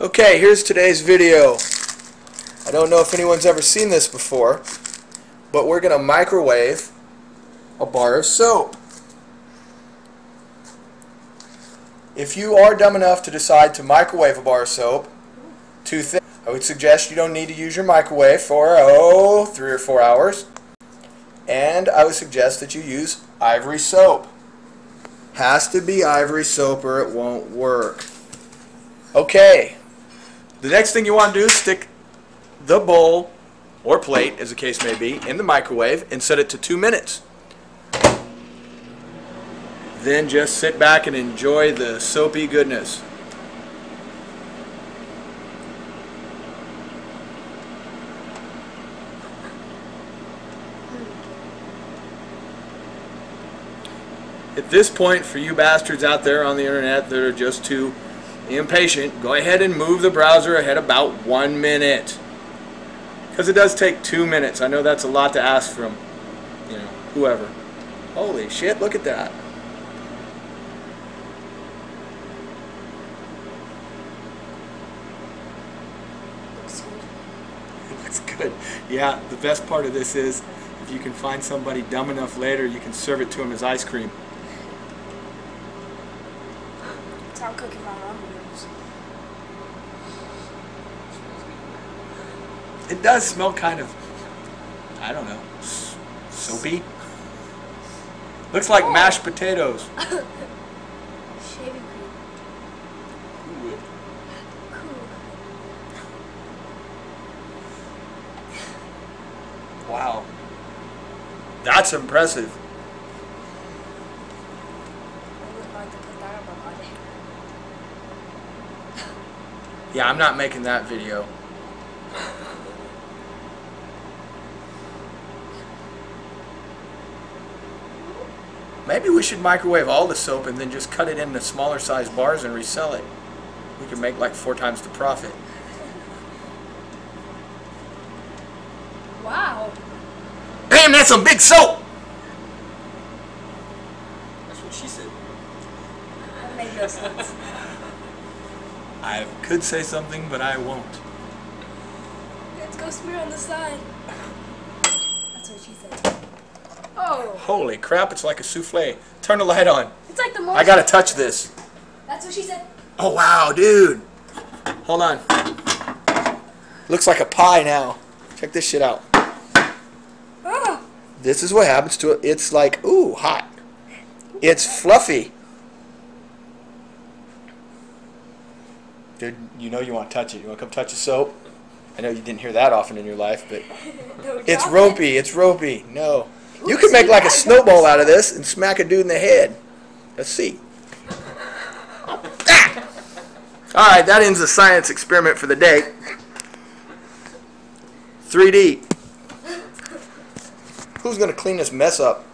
Okay, here's today's video. I don't know if anyone's ever seen this before, but we're going to microwave a bar of soap. If you are dumb enough to decide to microwave a bar of soap, two things. I would suggest you don't need to use your microwave for, oh, three or four hours. And I would suggest that you use ivory soap. Has to be ivory soap or it won't work. Okay, the next thing you want to do is stick the bowl or plate, as the case may be, in the microwave and set it to two minutes. Then just sit back and enjoy the soapy goodness. At this point, for you bastards out there on the internet that are just too impatient, go ahead and move the browser ahead about one minute. Because it does take two minutes. I know that's a lot to ask from, you know, whoever. Holy shit, look at that. It looks good. Yeah, the best part of this is if you can find somebody dumb enough later, you can serve it to them as ice cream. I'm cooking my ramen noodles. It does smell kind of, I don't know, soapy. Looks like Oh. mashed potatoes. Shaving cream. Cool. Wow. That's impressive. I wouldn't like to put that on my body. Yeah, I'm not making that video. Maybe we should microwave all the soap and then just cut it into smaller size bars and resell it. We could make like four times the profit. Wow. Damn, that's some big soap! That's what she said. That made no sense. I could say something, but I won't. Let's go smear on the side. That's what she said. Oh, Holy crap, it's like a souffle. Turn the light on. it's like the most. I gotta touch this. That's what she said. Oh wow, dude. Hold on. Looks like a pie now. Check this shit out. Oh, This is what happens to it. It's like, ooh, hot. It's fluffy. Dude, you know you want to touch it. You want to come touch the soap? I know you didn't hear that often in your life, but it's ropey. it. It's ropey. No. You can make like a snowball out of this and smack a dude in the head. Let's see. Ah! All right, that ends the science experiment for the day. 3D. Who's going to clean this mess up?